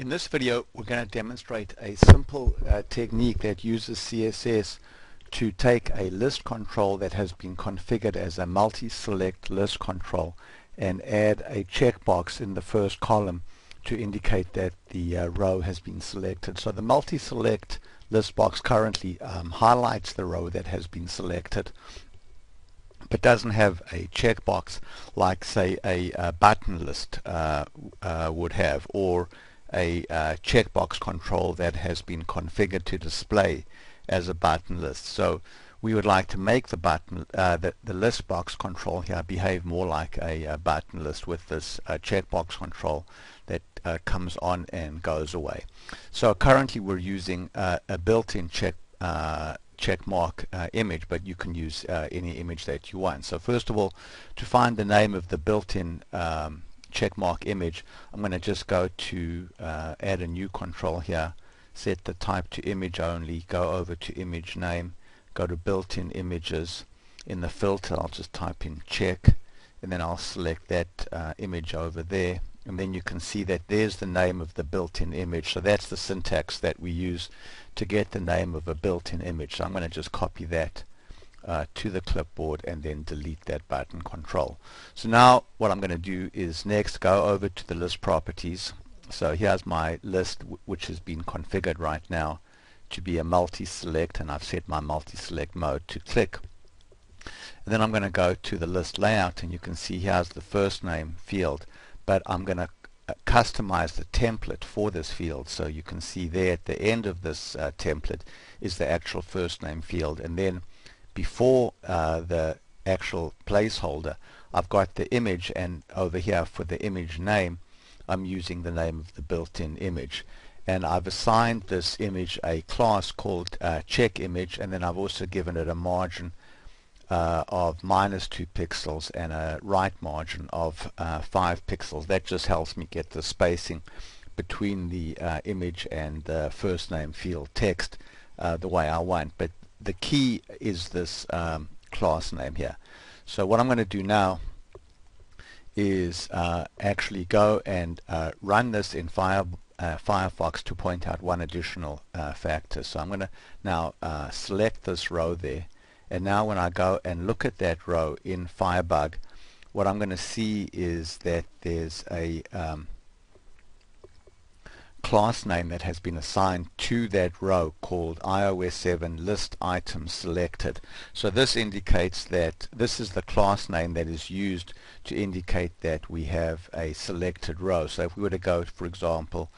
In this video we're going to demonstrate a simple uh, technique that uses CSS to take a list control that has been configured as a multi-select list control and add a checkbox in the first column to indicate that the uh, row has been selected. So the multi-select list box currently um, highlights the row that has been selected but doesn't have a checkbox like say a, a button list uh, uh, would have or a uh, checkbox control that has been configured to display as a button list. So we would like to make the button, uh, the, the list box control here behave more like a, a button list with this uh, checkbox control that uh, comes on and goes away. So currently we're using uh, a built-in check uh, check mark uh, image but you can use any image that you want. So first of all to find the name of the built-in um, checkmark image, I'm going to just go to uh, add a new control here, set the type to image only, go over to image name, go to built-in images. In the filter I'll just type in check and then I'll select that uh, image over there. And then you can see that there's the name of the built-in image. So that's the syntax that we use to get the name of a built-in image. So I'm going to just copy that uh, to the clipboard and then delete that button control. So now what I'm going to do is next go over to the list properties. So here's my list which has been configured right now to be a multi-select and I've set my multi-select mode to click. And then I'm going to go to the list layout and you can see here's the first name field but I'm going to uh, customize the template for this field so you can see there at the end of this uh, template is the actual first name field and then before uh, the actual placeholder I've got the image and over here for the image name I'm using the name of the built-in image. And I've assigned this image a class called uh, check image and then I've also given it a margin uh, of minus 2 pixels and a right margin of uh, 5 pixels. That just helps me get the spacing between the uh, image and the first name field text uh, the way I want. But the key is this um, class name here. So what I'm going to do now is uh, actually go and uh, run this in Fire, uh, Firefox to point out one additional uh, factor. So I'm going to now uh, select this row there and now when I go and look at that row in Firebug what I'm going to see is that there's a um, class name that has been assigned to that row called iOS 7 list item selected. So this indicates that this is the class name that is used to indicate that we have a selected row. So if we were to go for example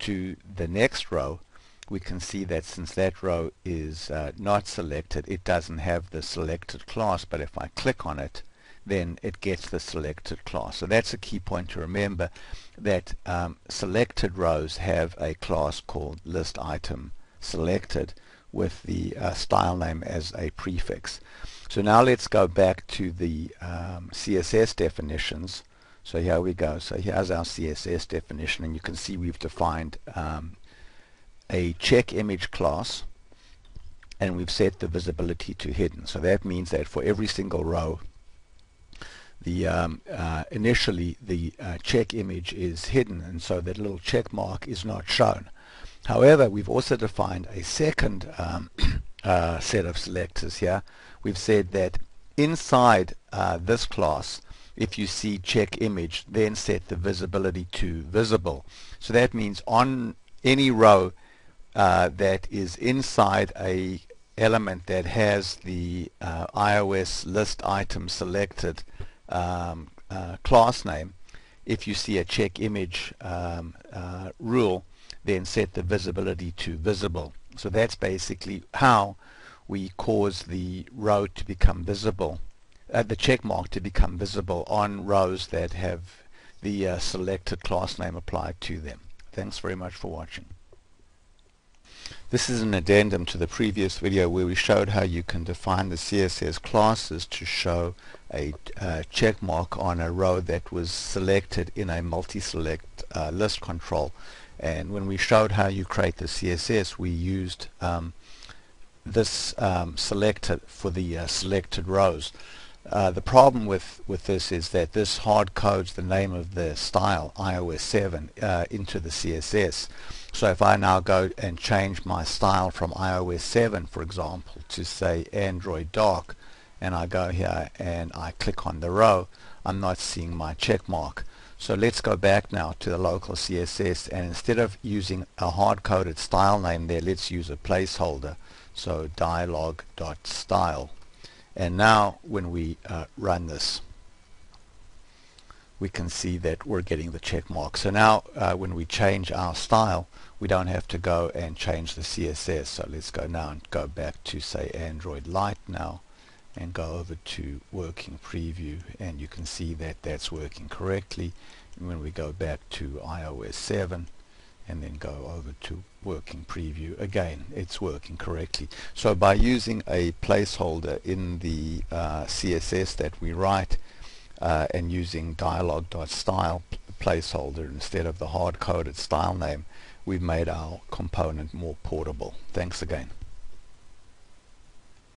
to the next row we can see that since that row is uh, not selected it doesn't have the selected class but if I click on it then it gets the selected class. So that's a key point to remember that um, selected rows have a class called list item selected with the uh, style name as a prefix. So now let's go back to the um, CSS definitions. So here we go. So here's our CSS definition and you can see we've defined um, a check image class and we've set the visibility to hidden. So that means that for every single row the um, uh, initially the uh, check image is hidden and so that little check mark is not shown. However, we've also defined a second um, uh, set of selectors here. We've said that inside uh, this class, if you see check image, then set the visibility to visible. So that means on any row uh, that is inside a element that has the uh, iOS list item selected um, uh, class name, if you see a check image um, uh, rule, then set the visibility to visible. So that's basically how we cause the row to become visible, uh, the check mark to become visible on rows that have the uh, selected class name applied to them. Thanks very much for watching. This is an addendum to the previous video where we showed how you can define the CSS classes to show a uh, check mark on a row that was selected in a multi-select uh, list control. And when we showed how you create the CSS we used um, this um, selector for the uh, selected rows uh, the problem with, with this is that this hard codes the name of the style iOS 7 uh, into the CSS. So if I now go and change my style from iOS 7 for example to say Android Dark and I go here and I click on the row I'm not seeing my check mark. So let's go back now to the local CSS and instead of using a hard-coded style name there let's use a placeholder so dialog.style and now when we uh, run this we can see that we're getting the check mark. So now uh, when we change our style we don't have to go and change the CSS. So let's go now and go back to say Android Light now and go over to working preview and you can see that that's working correctly. And when we go back to iOS 7 and then go over to working preview again. It's working correctly. So by using a placeholder in the uh, CSS that we write uh, and using dialog.style placeholder instead of the hard-coded style name we've made our component more portable. Thanks again